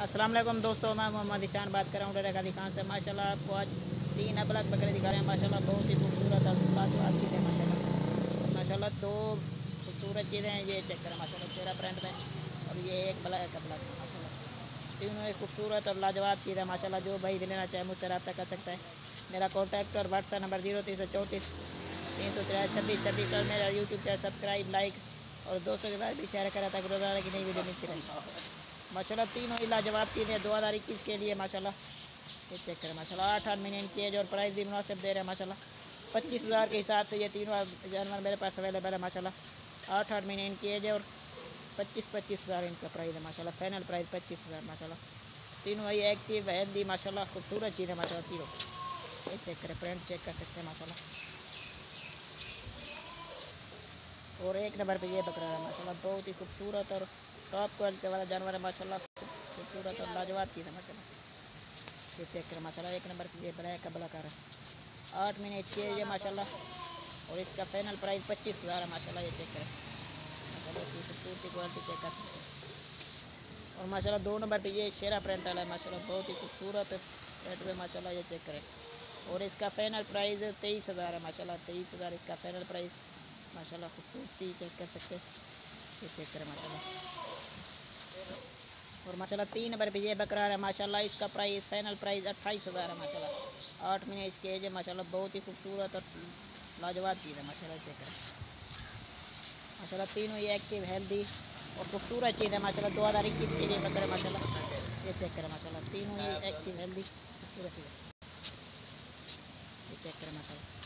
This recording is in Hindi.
वालेकुम दोस्तों, मैं मोहम्मद ईशान बात कर रहा हूँ डेरा गादी खान से। माशाल्लाह आपको आज तीन अलग बकरे दिखा रहे हैं। माशाल्लाह, बहुत ही खूबसूरत लाजवाब चीज़ें माशाल्लाह। माशाल्लाह, दो खूबसूरत चीज़ें हैं, ये चेक करें, माशाल्लाह चेहरा प्रिंट में। और ये एक ब्लैक ब्लैक, माशाल्लाह। तीनों एक खूबसूरत और लाजवाब चीज़ है, माशाल्लाह, जो भाई भी लेना चाहे मुझसे रब्ता कर सकता है। मेरा कॉन्टैक्ट और व्हाट्सअप नंबर ज़ीरो तीन सौ चौंतीस, तीन सौ तिरासी, छब्बीस छब्बीस, और मेरा यूट्यूब चैनल सब्सक्राइब लाइक और दोस्तों के साथ भी शेयर करा, ताकि रोज़ाना की नई वीडियो मिलती रहे। माशाल्लाह, तीनों ही लाजवाब चीज़ें दो हज़ार इक्कीस के लिए, माशाल्लाह? ये चेक करें, माशाल्लाह आठ आठ महीने इनकी एज और प्राइस भी मुनासिब दे रहे हैं, माशाल्लाह। पच्चीस हज़ार के हिसाब से ये तीनों जानवर मेरे पास अवेलेबल है, माशाल्लाह। आठ आठ महीने इनकी एज है और पच्चीस पच्चीस हज़ार इनका प्राइस है, माशाल्लाह। फाइनल प्राइस पच्चीस हज़ार, माशाल्लाह। तीनों ही एक्टिव हेल्दी माशाल्लाह, खूबसूरत चीज़ है माशा तीनों। ये चेक करें प्रिंट चेक कर सकते हैं माशा और एक नंबर पे ये बकरा है, माशाल्लाह, बहुत ही खूबसूरत और टॉप क्वालिटी वाला जानवर है, माशाल्लाह। खूबसूरत और लाजवाब चीज़ है, माशाल्लाह। ये चेक करें, माशाल्लाह, एक नंबर की ये ब्लैक का ब्लैक है। आठ महीने इसकी है ये, माशाल्लाह। और इसका फाइनल प्राइस पच्चीस हज़ार है, माशाल्लाह, ये चेक करें। इसकी खूबसूरती क्वालिटी चेक कर सकते और माशाल्लाह, दो नंबर पे ये शेरा प्रिंट वाला है, माशाल्लाह, बहुत ही खूबसूरत रेट में माशाल्लाह, ये चेक करें। और इसका फाइनल प्राइस तेईस हज़ार है, माशाल्लाह, तेईस हज़ार इसका फाइनल प्राइस माशाल्लाह, खूबसूरती चेक कर सकते हैं। ये चेक करें माशाल्लाह और माशाल्लाह, तीन नंबर पे ये बकरा है, माशाल्लाह, इसका प्राइस फाइनल प्राइस अट्ठाईस हज़ार है, माशाल्लाह। आठ महीने इसके एज है, माशाल्लाह, बहुत ही खूबसूरत और लाजवाब चीज़ है, माशाल्लाह चेक करें। माशाल्लाह, तीनों ये एक्टिव हेल्दी और खूबसूरत चीज़ है, माशाल्लाह, दो हज़ार इक्कीस के लिए बकरे, माशाल्लाह। ये चेक करें, माशाल्लाह, तीनों ये एक्टिव हेल्दी खूबसूरत चीज़ है। ये चेक करें, माशाल्लाह।